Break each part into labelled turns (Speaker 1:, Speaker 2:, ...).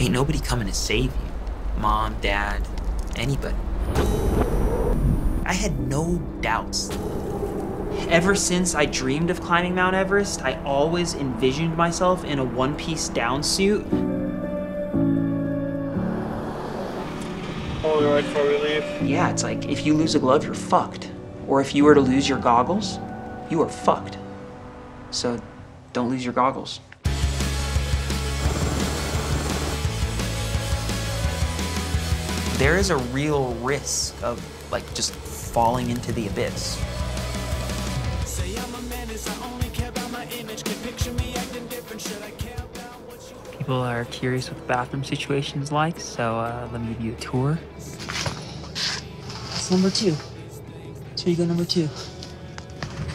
Speaker 1: ain't nobody coming to save you. Mom, dad, anybody. I had no doubts. Ever since I dreamed of climbing Mount Everest, I always envisioned myself in a one piece down suit.
Speaker 2: Only right before we leave.
Speaker 1: Yeah, it's like if you lose a glove, you're fucked. Or if you were to lose your goggles, you are fucked. So don't lose your goggles. There is a real risk of like just falling into the abyss. People are curious what the bathroom situation's like, so uh, let me give you a tour. That's number two. So you go number two.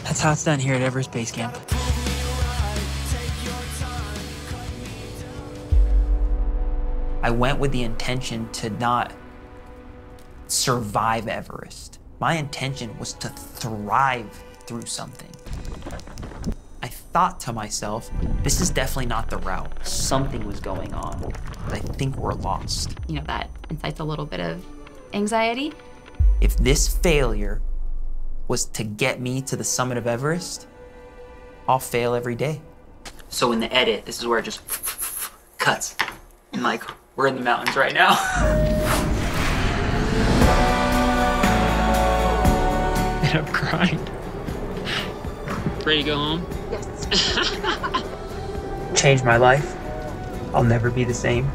Speaker 1: That's how it's done here at Everest Base Camp. I went with the intention to not survive Everest. My intention was to thrive through something. I thought to myself, this is definitely not the route. Something was going on. I think we're lost.
Speaker 3: You know, that incites a little bit of anxiety.
Speaker 1: If this failure was to get me to the summit of Everest, I'll fail every day. So in the edit, this is where it just cuts. And like, we're in the mountains right now. crying. Ready to go home?
Speaker 3: Yes.
Speaker 1: Changed my life. I'll never be the same.